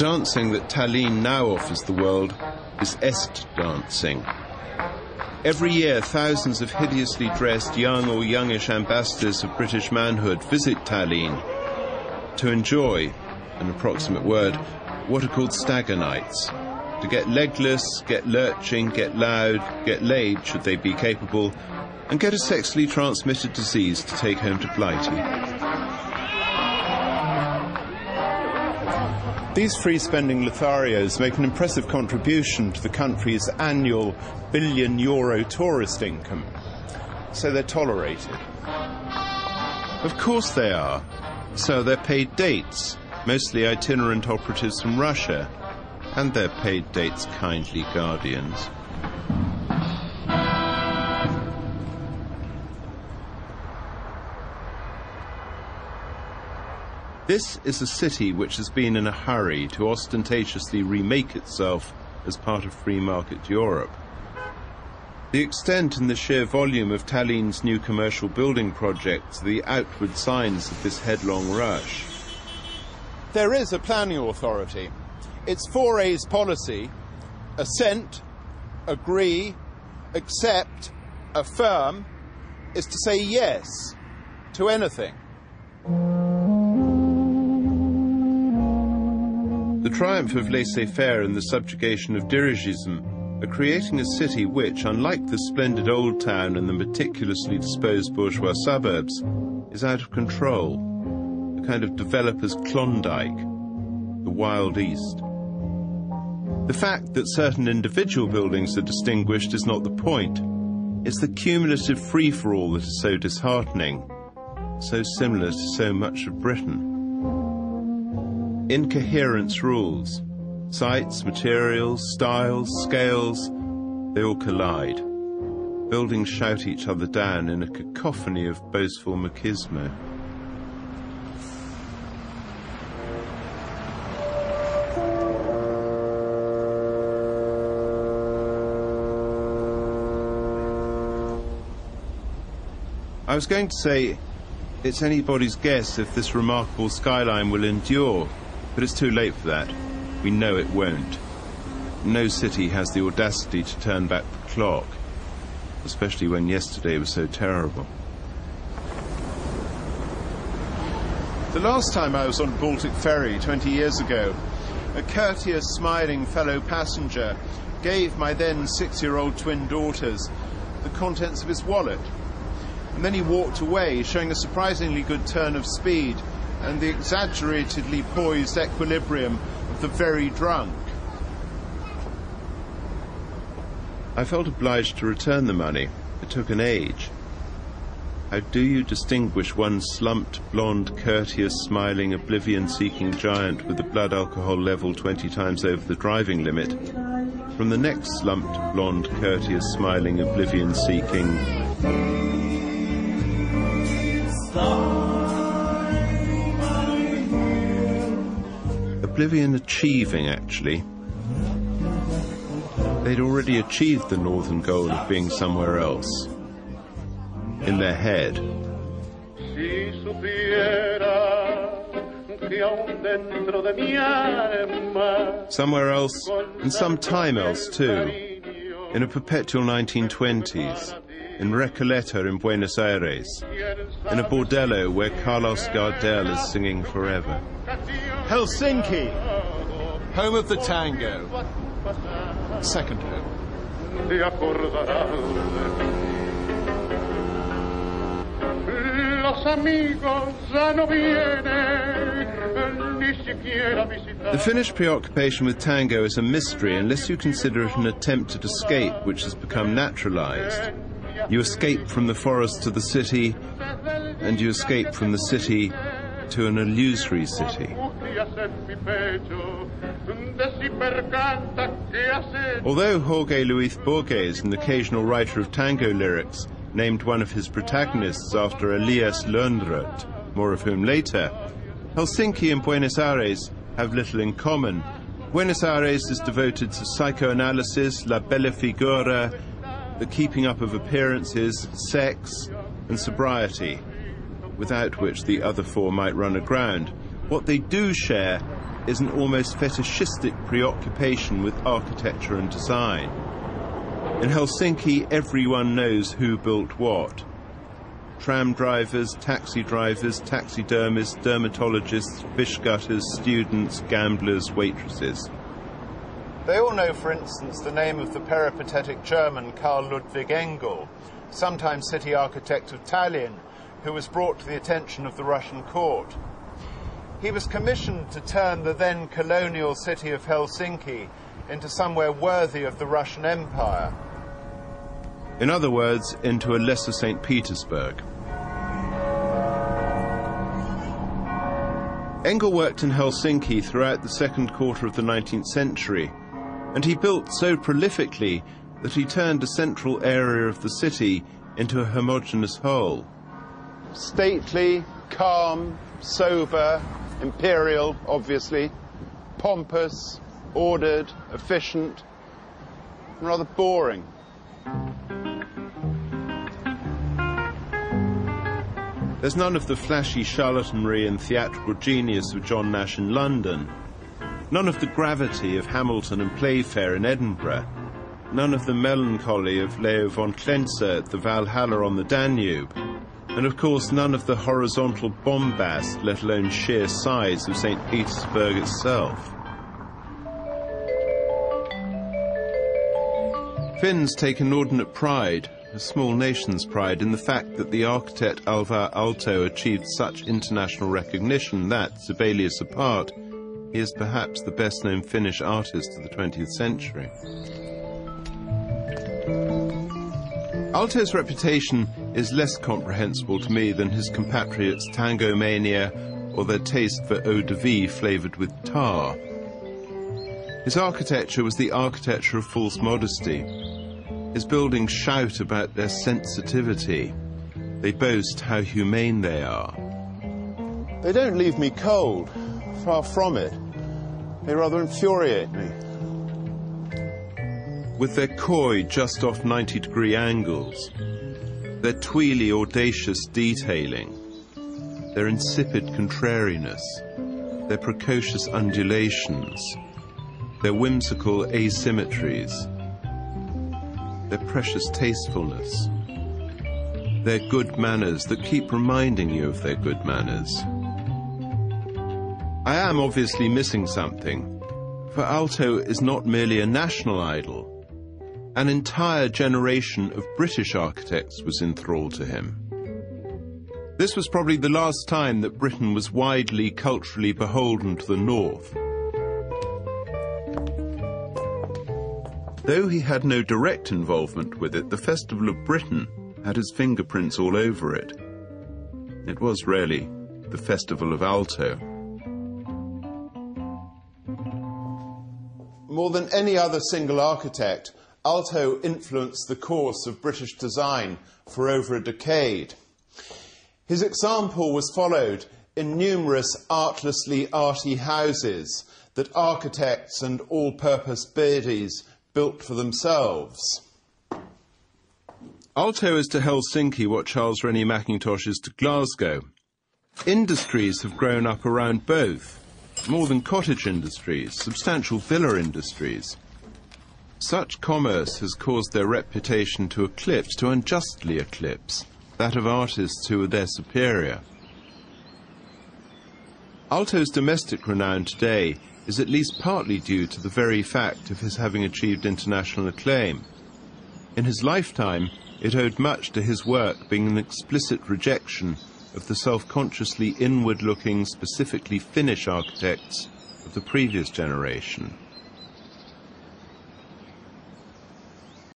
dancing that Tallinn now offers the world is Est dancing. Every year, thousands of hideously dressed young or youngish ambassadors of British manhood visit Tallinn to enjoy, an approximate word, what are called stagger nights. To get legless, get lurching, get loud, get laid, should they be capable, and get a sexually transmitted disease to take home to Blighty. These free-spending Lotharios make an impressive contribution to the country's annual billion euro tourist income. So they're tolerated. Of course they are. So they're paid dates, mostly itinerant operatives from Russia, and their paid dates kindly guardians. This is a city which has been in a hurry to ostentatiously remake itself as part of free market Europe. The extent and the sheer volume of Tallinn's new commercial building projects are the outward signs of this headlong rush. There is a planning authority. Its four A's policy assent, agree, accept, affirm is to say yes to anything. The triumph of laissez-faire and the subjugation of dirigism are creating a city which, unlike the splendid old town and the meticulously disposed bourgeois suburbs, is out of control. A kind of developer's Klondike, the Wild East. The fact that certain individual buildings are distinguished is not the point. It's the cumulative free-for-all that is so disheartening, so similar to so much of Britain. Incoherence rules. Sites, materials, styles, scales, they all collide. Buildings shout each other down in a cacophony of boastful machismo. I was going to say, it's anybody's guess if this remarkable skyline will endure, but it's too late for that. We know it won't. No city has the audacity to turn back the clock, especially when yesterday was so terrible. The last time I was on Baltic Ferry 20 years ago, a courteous, smiling fellow passenger gave my then six-year-old twin daughters the contents of his wallet. And then he walked away, showing a surprisingly good turn of speed and the exaggeratedly poised equilibrium of the very drunk. I felt obliged to return the money. It took an age. How do you distinguish one slumped, blonde, courteous, smiling, oblivion-seeking giant with the blood alcohol level 20 times over the driving limit from the next slumped, blonde, courteous, smiling, oblivion-seeking... Oblivion achieving, actually. They'd already achieved the northern goal of being somewhere else. In their head. Somewhere else, and some time else too. In a perpetual 1920s. In Recoleta in Buenos Aires. In a bordello where Carlos Gardel is singing forever. Helsinki, home of the tango. Second home. The Finnish preoccupation with tango is a mystery unless you consider it an attempt at escape which has become naturalized. You escape from the forest to the city, and you escape from the city to an illusory city. Although Jorge Luis Borges, an occasional writer of tango lyrics, named one of his protagonists after Elias Lönnrot, more of whom later, Helsinki and Buenos Aires have little in common. Buenos Aires is devoted to psychoanalysis, la bella figura, the keeping up of appearances, sex, and sobriety, without which the other four might run aground. What they do share is an almost fetishistic preoccupation with architecture and design. In Helsinki, everyone knows who built what. Tram drivers, taxi drivers, taxidermists, dermatologists, fish gutters, students, gamblers, waitresses. They all know, for instance, the name of the peripatetic German Karl Ludwig Engel, sometime city architect of Tallinn, who was brought to the attention of the Russian court. He was commissioned to turn the then colonial city of Helsinki into somewhere worthy of the Russian Empire. In other words, into a lesser St. Petersburg. Engel worked in Helsinki throughout the second quarter of the 19th century, and he built so prolifically that he turned a central area of the city into a homogeneous whole. Stately, calm, sober, imperial, obviously, pompous, ordered, efficient, rather boring. There's none of the flashy charlatanry and theatrical genius of John Nash in London, none of the gravity of Hamilton and Playfair in Edinburgh, none of the melancholy of Leo von Klenze at the Valhalla on the Danube, and of course none of the horizontal bombast, let alone sheer size of St. Petersburg itself. Finns take inordinate pride, a small nation's pride, in the fact that the architect Alvar Aalto achieved such international recognition that, Sibelius apart, he is perhaps the best known Finnish artist of the 20th century. Aalto's reputation is less comprehensible to me than his compatriots' tango mania or their taste for eau de vie flavoured with tar. His architecture was the architecture of false modesty. His buildings shout about their sensitivity. They boast how humane they are. They don't leave me cold. Far from it. They rather infuriate me with their coy just off 90 degree angles, their tweely audacious detailing, their insipid contrariness, their precocious undulations, their whimsical asymmetries, their precious tastefulness, their good manners that keep reminding you of their good manners. I am obviously missing something, for Aalto is not merely a national idol, an entire generation of British architects was enthralled to him. This was probably the last time that Britain was widely culturally beholden to the North. Though he had no direct involvement with it, the Festival of Britain had his fingerprints all over it. It was really the Festival of Aalto. More than any other single architect, Aalto influenced the course of British design for over a decade. His example was followed in numerous artlessly arty houses that architects and all purpose biddies built for themselves. Aalto is to Helsinki what Charles Rennie Mackintosh is to Glasgow. Industries have grown up around both, more than cottage industries, substantial villa industries. Such commerce has caused their reputation to eclipse, to unjustly eclipse, that of artists who are their superior. Aalto's domestic renown today is at least partly due to the very fact of his having achieved international acclaim. In his lifetime, it owed much to his work being an explicit rejection of the self-consciously inward-looking, specifically Finnish architects of the previous generation.